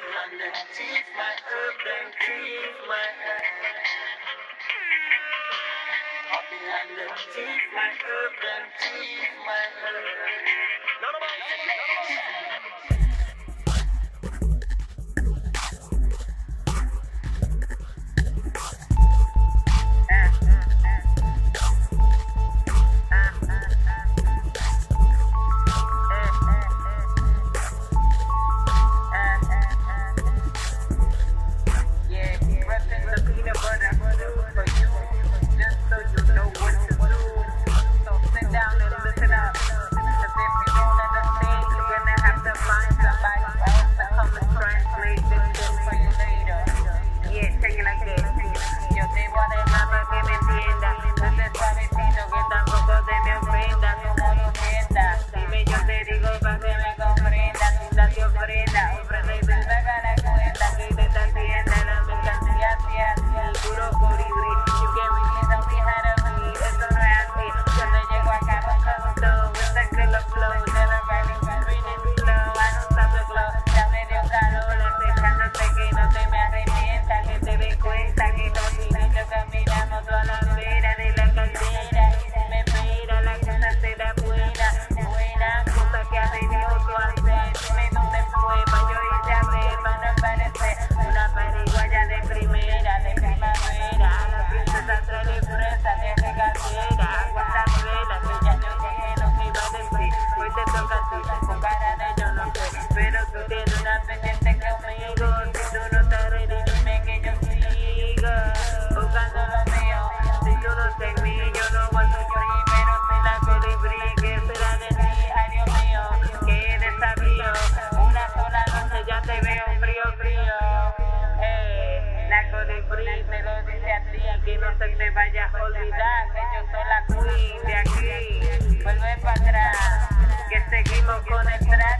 Magnetic, my urban grief, my urban. Magnetic, my urban. quiero una pendiente conmigo. Si tú no estás ready, dime que yo siga. Buscando lo mío, si tú no te yo no aguanto primero. Si la colibrí, que será de ti, ay Dios mío, que desabrío. Una sola noche ya te veo frío, frío. Eh, la colibrí me lo dice a ti, que no se te vaya a olvidar que yo soy la queen de aquí. Vuelve para atrás, que seguimos con el track.